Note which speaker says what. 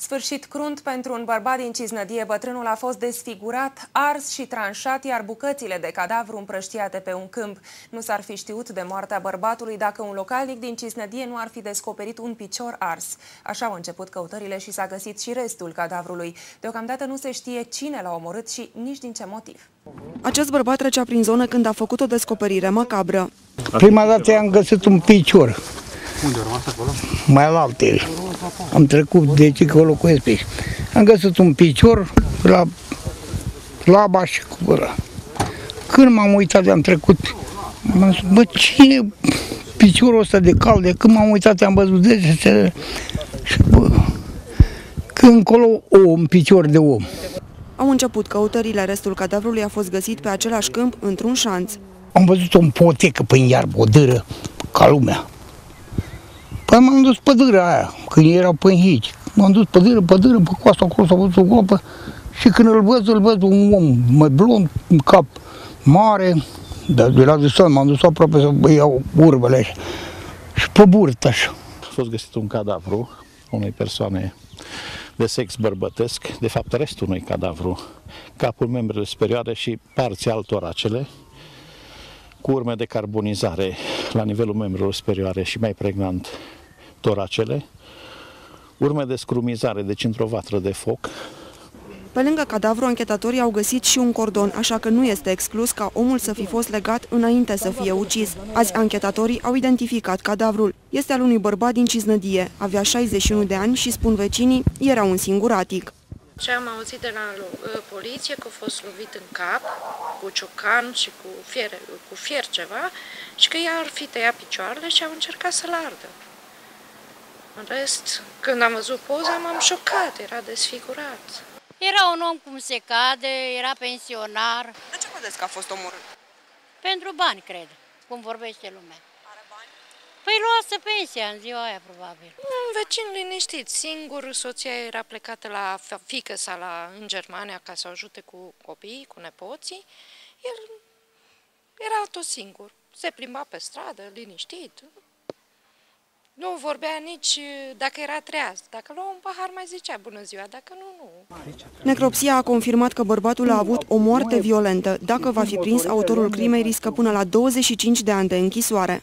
Speaker 1: Sfârșit crunt pentru un bărbat din Ciznădie, bătrânul a fost desfigurat, ars și tranșat, iar bucățile de cadavru împrăștiate pe un câmp. Nu s-ar fi știut de moartea bărbatului dacă un localnic din Ciznădie nu ar fi descoperit un picior ars. Așa au început căutările și s-a găsit și restul cadavrului. Deocamdată nu se știe cine l-a omorât și nici din ce motiv.
Speaker 2: Acest bărbat trecea prin zonă când a făcut o descoperire macabră.
Speaker 3: Prima dată am găsit un picior.
Speaker 4: Unde a rămas acolo?
Speaker 3: Mai la alte. Am trecut de ce că locuiesc pe aici. Am găsit un picior la laba și cu gura. Când m-am uitat, am trecut, am zis, bă, ce e piciorul ăsta de calde? Când m-am uitat, am văzut degetele și bă, când încolo om, picior de om.
Speaker 2: Au început căutările, restul cadavrului a fost găsit pe același câmp, într-un șanț.
Speaker 3: Am văzut o potecă pe iarbă, o dâră, ca lumea. Păi m-am dus pe dâra aia, când erau pe hici. M-am dus pe dâră, pe dâră, pe coasta acolo s-a văzut o groapă și când îl văd, îl văd un om mai blond, un cap mare, dar de la distanță m-am dus aproape să îi iau urbele așa. Și pe burtă așa.
Speaker 5: A fost găsit un cadavru unei persoane de sex bărbătesc, de fapt restul unui cadavru, capul membrelor superioare și parțial toracele, cu urme de carbonizare la nivelul membrelor superioare și mai pregnant toracele, urme de scrumizare, deci într-o vatră de foc,
Speaker 2: Pe lângă cadavru, anchetatorii au găsit și un cordon, așa că nu este exclus ca omul să fi fost legat înainte să fie ucis. Azi, anchetatorii au identificat cadavrul. Este al unui bărbat din Ciznădie. Avea 61 de ani și, spun vecinii, era un singuratic.
Speaker 6: Ce am auzit de la uh, poliție că a fost lovit în cap cu ciocan și cu fier, cu fier ceva și că i-ar fi tăiat picioarele și au încercat să-l ardă. În rest, când am văzut poza, m-am șocat, era desfigurat.
Speaker 7: Era un om cum se cade, era pensionar.
Speaker 2: De ce credeți că a fost omorât?
Speaker 7: Pentru bani, cred, cum vorbește lumea. Păi luase pensia în ziua aia, probabil.
Speaker 6: Un vecin liniștit, singur, soția era plecată la fică sa la, în Germania ca să o ajute cu copiii, cu nepoții. El era tot singur. Se plimba pe stradă, liniștit. Nu vorbea nici dacă era treaz. Dacă lua un pahar mai zicea bună ziua, dacă nu, nu.
Speaker 2: Necropsia a confirmat că bărbatul a avut o moarte violentă. Dacă va fi prins, autorul crimei riscă până la 25 de ani de închisoare.